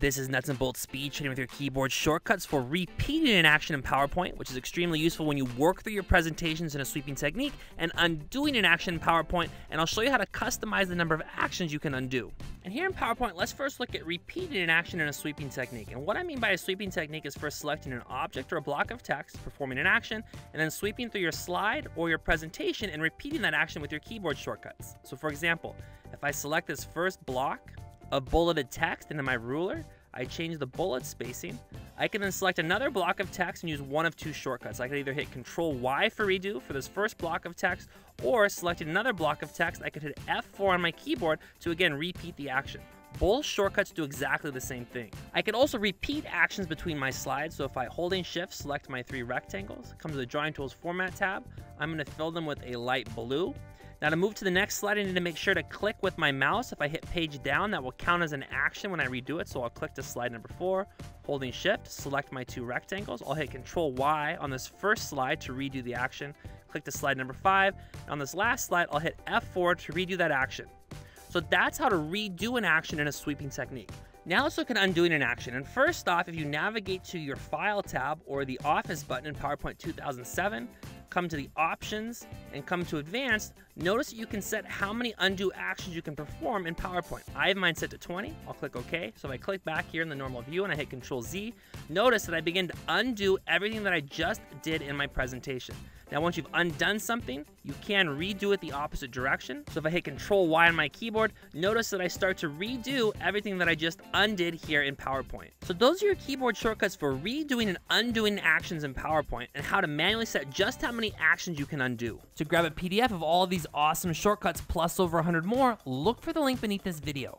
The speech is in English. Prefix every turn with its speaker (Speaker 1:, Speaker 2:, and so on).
Speaker 1: This is Nuts and Bolts Speed Training with your keyboard shortcuts for repeating an action in PowerPoint, which is extremely useful when you work through your presentations in a sweeping technique, and undoing an action in PowerPoint, and I'll show you how to customize the number of actions you can undo. And here in PowerPoint, let's first look at repeating an action in a sweeping technique. And what I mean by a sweeping technique is first selecting an object or a block of text, performing an action, and then sweeping through your slide or your presentation and repeating that action with your keyboard shortcuts. So for example, if I select this first block, of bulleted text into my ruler, I change the bullet spacing. I can then select another block of text and use one of two shortcuts. I can either hit Control Y for redo for this first block of text, or select another block of text, I could hit F4 on my keyboard to again repeat the action. Both shortcuts do exactly the same thing. I can also repeat actions between my slides, so if I holding shift select my three rectangles, come to the Drawing Tools Format tab, I'm going to fill them with a light blue. Now to move to the next slide, I need to make sure to click with my mouse. If I hit page down, that will count as an action when I redo it. So I'll click to slide number four, holding shift, select my two rectangles. I'll hit control Y on this first slide to redo the action. Click to slide number five. And on this last slide, I'll hit F4 to redo that action. So that's how to redo an action in a sweeping technique. Now let's look at undoing an action. And first off, if you navigate to your File tab or the Office button in PowerPoint 2007, come to the options and come to advanced, notice that you can set how many undo actions you can perform in PowerPoint. I have mine set to 20. I'll click OK. So if I click back here in the normal view and I hit Control Z, notice that I begin to undo everything that I just did in my presentation. Now, once you've undone something, you can redo it the opposite direction. So if I hit Control Y on my keyboard, notice that I start to redo everything that I just undid here in PowerPoint. So those are your keyboard shortcuts for redoing and undoing actions in PowerPoint and how to manually set just how many actions you can undo. To grab a PDF of all of these awesome shortcuts plus over 100 more, look for the link beneath this video.